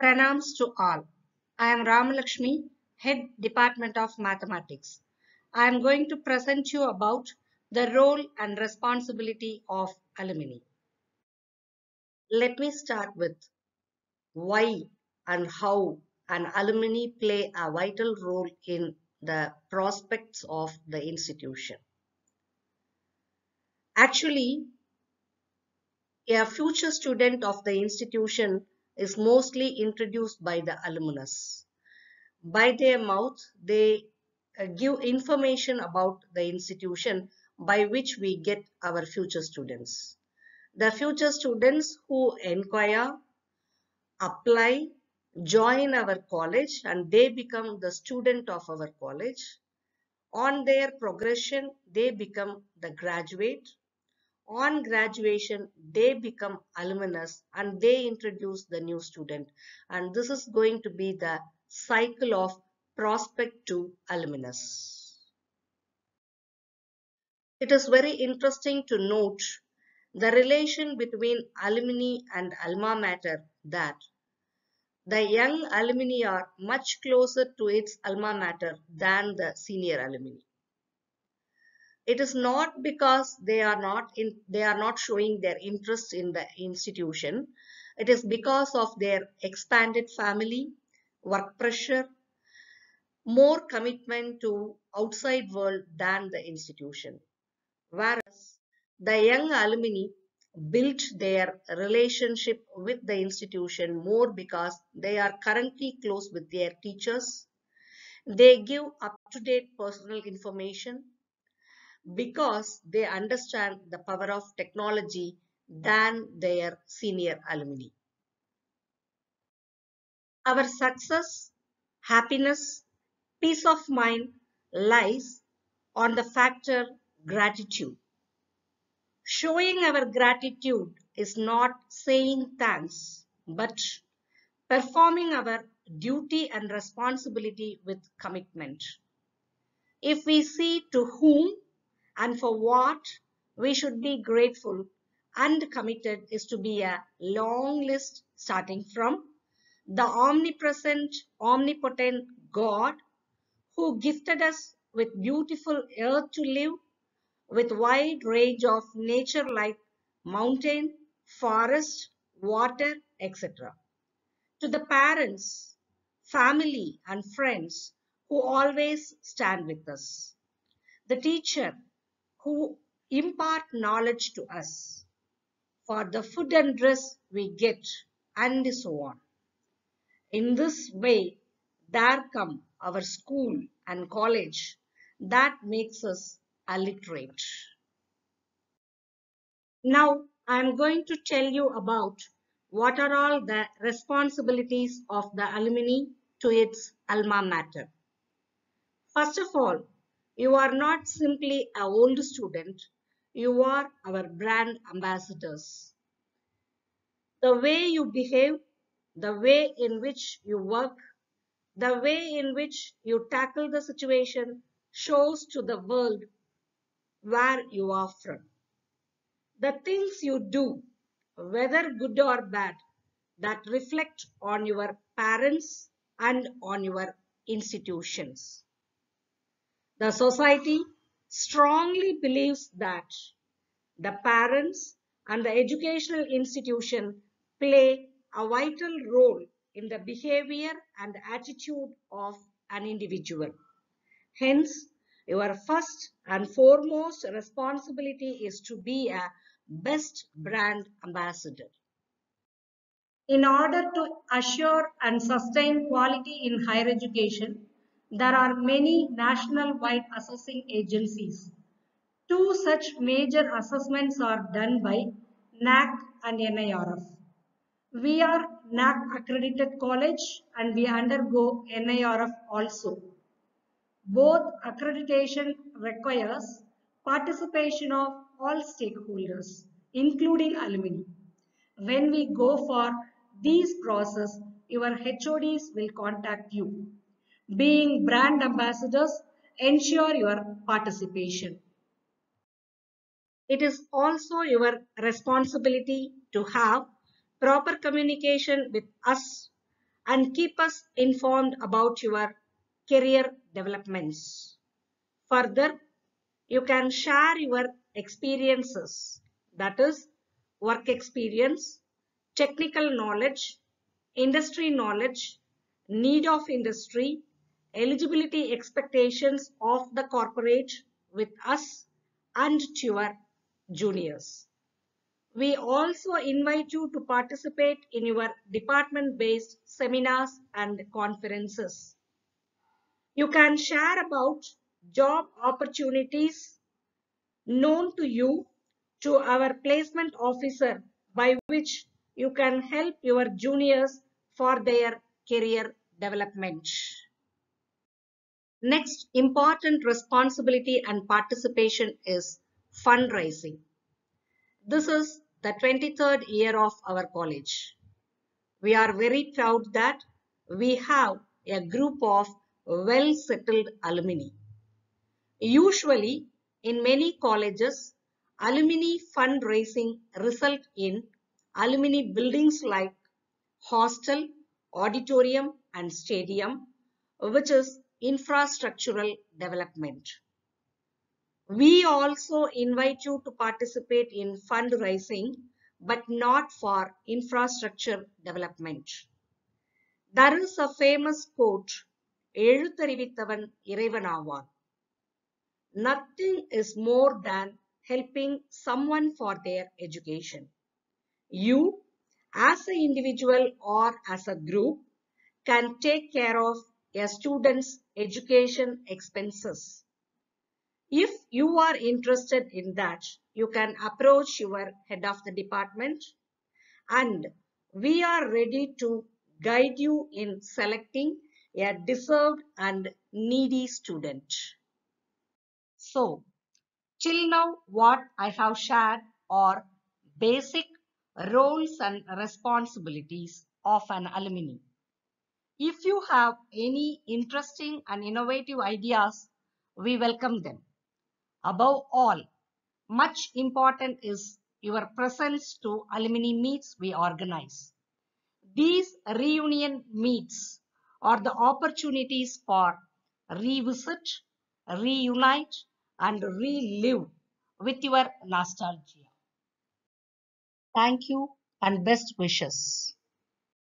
Pranams to all. I am Ramalakshmi, Head Department of Mathematics. I am going to present you about the role and responsibility of alumni. Let me start with why and how an alumni play a vital role in the prospects of the institution. Actually, a future student of the institution is mostly introduced by the alumnus. By their mouth, they uh, give information about the institution by which we get our future students. The future students who inquire, apply, join our college and they become the student of our college. On their progression, they become the graduate. On graduation, they become alumnus and they introduce the new student. And this is going to be the cycle of prospect to alumnus. It is very interesting to note the relation between alumni and alma mater that the young alumni are much closer to its alma mater than the senior alumni. It is not because they are not in, they are not showing their interest in the institution. It is because of their expanded family, work pressure, more commitment to outside world than the institution. Whereas the young alumni built their relationship with the institution more because they are currently close with their teachers. They give up-to-date personal information because they understand the power of technology than their senior alumni. Our success, happiness, peace of mind lies on the factor gratitude. Showing our gratitude is not saying thanks, but performing our duty and responsibility with commitment. If we see to whom and for what we should be grateful and committed is to be a long list starting from the omnipresent, omnipotent God who gifted us with beautiful earth to live with wide range of nature like mountain, forest, water, etc. To the parents, family and friends who always stand with us. The teacher who impart knowledge to us for the food and dress we get and so on. In this way, there come our school and college that makes us illiterate. Now, I am going to tell you about what are all the responsibilities of the alumni to its alma mater. First of all, you are not simply a old student, you are our brand ambassadors. The way you behave, the way in which you work, the way in which you tackle the situation shows to the world where you are from. The things you do, whether good or bad, that reflect on your parents and on your institutions. The society strongly believes that the parents and the educational institution play a vital role in the behavior and attitude of an individual. Hence, your first and foremost responsibility is to be a best brand ambassador. In order to assure and sustain quality in higher education, there are many national-wide assessing agencies. Two such major assessments are done by NAAC and NIRF. We are NAAC accredited college and we undergo NIRF also. Both accreditation requires participation of all stakeholders, including alumni. When we go for these process, your HODs will contact you. Being brand ambassadors, ensure your participation. It is also your responsibility to have proper communication with us and keep us informed about your career developments. Further, you can share your experiences, that is, work experience, technical knowledge, industry knowledge, need of industry, eligibility expectations of the corporate with us and to your juniors. We also invite you to participate in your department-based seminars and conferences. You can share about job opportunities known to you to our placement officer by which you can help your juniors for their career development. Next important responsibility and participation is fundraising. This is the 23rd year of our college. We are very proud that we have a group of well-settled alumni. Usually, in many colleges, alumni fundraising result in alumni buildings like hostel, auditorium and stadium, which is infrastructural development. We also invite you to participate in fundraising but not for infrastructure development. There is a famous quote, எழுத்தறிவித்தவன் இறைவனாவான். Nothing is more than helping someone for their education. You, as an individual or as a group, can take care of a student's education expenses. If you are interested in that, you can approach your head of the department and we are ready to guide you in selecting a deserved and needy student. So, till now what I have shared are basic roles and responsibilities of an alumni. If you have any interesting and innovative ideas, we welcome them. Above all, much important is your presence to alumni meets we organize. These reunion meets are the opportunities for revisit, reunite and relive with your nostalgia. Thank you and best wishes.